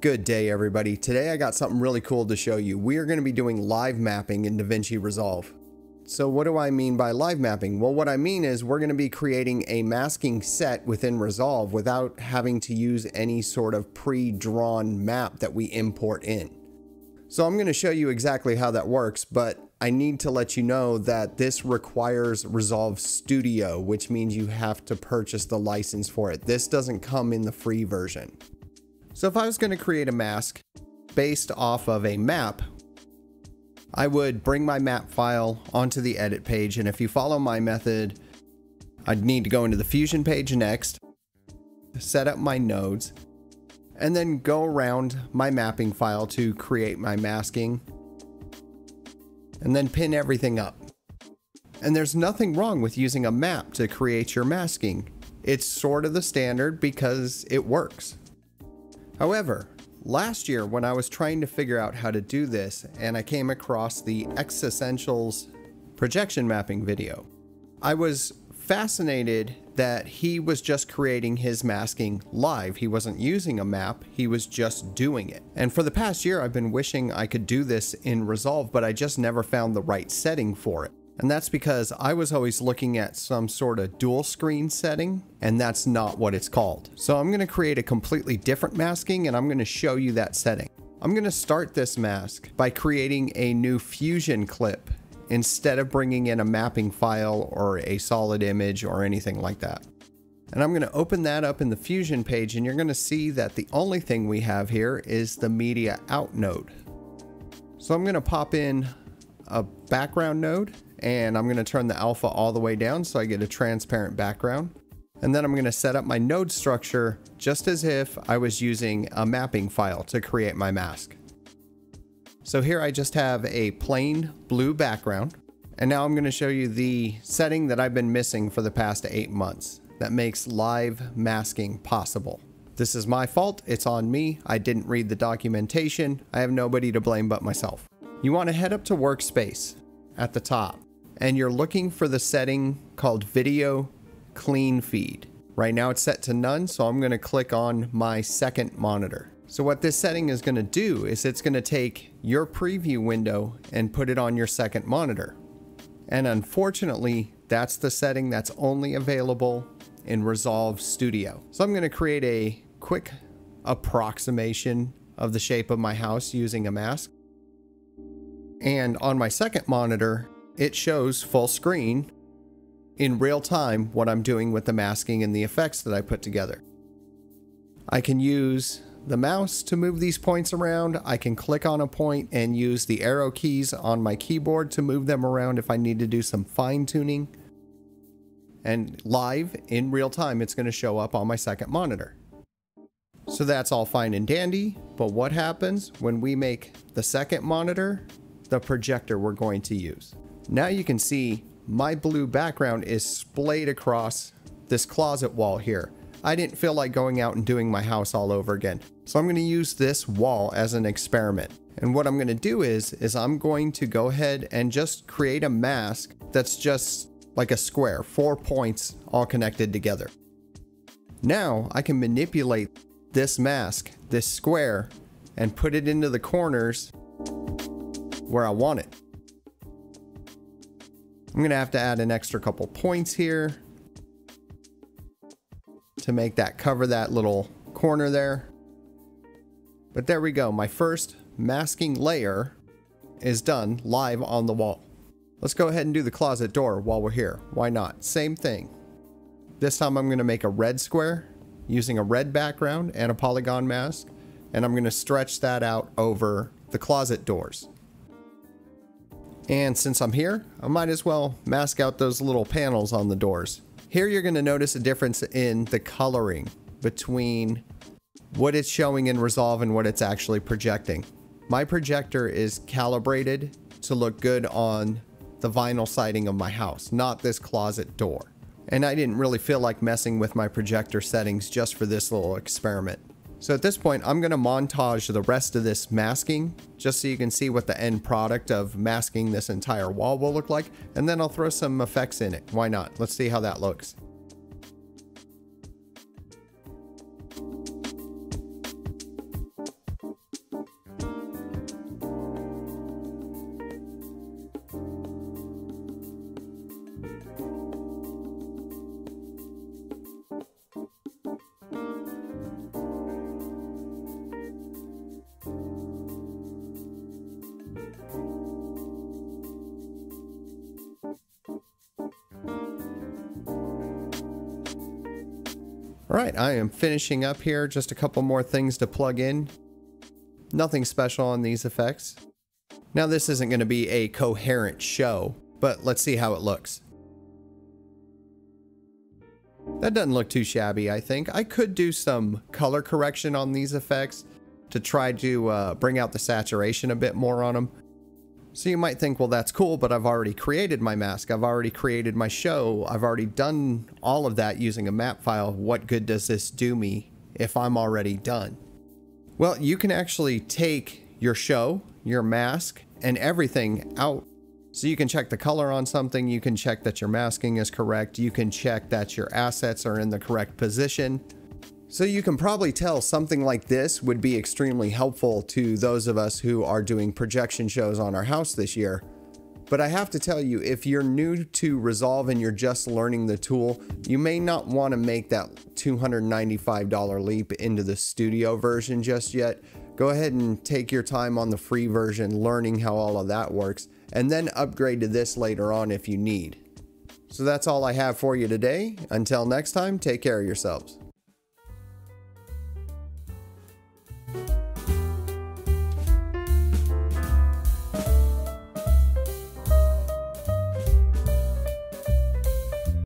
Good day everybody. Today I got something really cool to show you. We are going to be doing live mapping in DaVinci Resolve. So what do I mean by live mapping? Well what I mean is we're going to be creating a masking set within Resolve without having to use any sort of pre-drawn map that we import in. So I'm going to show you exactly how that works, but I need to let you know that this requires Resolve Studio, which means you have to purchase the license for it. This doesn't come in the free version. So if I was going to create a mask based off of a map, I would bring my map file onto the edit page. And if you follow my method, I'd need to go into the Fusion page next, set up my nodes, and then go around my mapping file to create my masking, and then pin everything up. And there's nothing wrong with using a map to create your masking. It's sort of the standard because it works. However, last year when I was trying to figure out how to do this and I came across the X Essentials projection mapping video, I was fascinated that he was just creating his masking live. He wasn't using a map, he was just doing it. And for the past year, I've been wishing I could do this in Resolve, but I just never found the right setting for it. And that's because I was always looking at some sort of dual screen setting, and that's not what it's called. So I'm gonna create a completely different masking and I'm gonna show you that setting. I'm gonna start this mask by creating a new fusion clip instead of bringing in a mapping file or a solid image or anything like that. And I'm gonna open that up in the Fusion page and you're gonna see that the only thing we have here is the media out node. So I'm gonna pop in a background node and I'm going to turn the alpha all the way down so I get a transparent background. And then I'm going to set up my node structure just as if I was using a mapping file to create my mask. So here I just have a plain blue background. And now I'm going to show you the setting that I've been missing for the past eight months that makes live masking possible. This is my fault. It's on me. I didn't read the documentation. I have nobody to blame but myself. You want to head up to workspace at the top and you're looking for the setting called video clean feed. Right now it's set to none, so I'm gonna click on my second monitor. So what this setting is gonna do is it's gonna take your preview window and put it on your second monitor. And unfortunately, that's the setting that's only available in Resolve Studio. So I'm gonna create a quick approximation of the shape of my house using a mask. And on my second monitor, it shows full screen in real time what I'm doing with the masking and the effects that I put together. I can use the mouse to move these points around. I can click on a point and use the arrow keys on my keyboard to move them around if I need to do some fine tuning. And live in real time, it's going to show up on my second monitor. So that's all fine and dandy, but what happens when we make the second monitor the projector we're going to use? Now you can see my blue background is splayed across this closet wall here. I didn't feel like going out and doing my house all over again. So I'm going to use this wall as an experiment. And what I'm going to do is, is I'm going to go ahead and just create a mask that's just like a square, four points all connected together. Now I can manipulate this mask, this square, and put it into the corners where I want it. I'm going to have to add an extra couple points here to make that cover that little corner there. But there we go. My first masking layer is done live on the wall. Let's go ahead and do the closet door while we're here. Why not? Same thing. This time I'm going to make a red square using a red background and a polygon mask. And I'm going to stretch that out over the closet doors. And since I'm here, I might as well mask out those little panels on the doors. Here you're going to notice a difference in the coloring between what it's showing in Resolve and what it's actually projecting. My projector is calibrated to look good on the vinyl siding of my house, not this closet door. And I didn't really feel like messing with my projector settings just for this little experiment. So at this point, I'm going to montage the rest of this masking just so you can see what the end product of masking this entire wall will look like. And then I'll throw some effects in it. Why not? Let's see how that looks. All right, I am finishing up here. Just a couple more things to plug in. Nothing special on these effects. Now this isn't going to be a coherent show, but let's see how it looks. That doesn't look too shabby, I think. I could do some color correction on these effects to try to uh, bring out the saturation a bit more on them. So you might think, well, that's cool, but I've already created my mask. I've already created my show. I've already done all of that using a map file. What good does this do me if I'm already done? Well, you can actually take your show, your mask, and everything out. So you can check the color on something, you can check that your masking is correct, you can check that your assets are in the correct position. So you can probably tell something like this would be extremely helpful to those of us who are doing projection shows on our house this year. But I have to tell you, if you're new to Resolve and you're just learning the tool, you may not want to make that $295 leap into the studio version just yet. Go ahead and take your time on the free version, learning how all of that works, and then upgrade to this later on if you need. So that's all I have for you today. Until next time, take care of yourselves.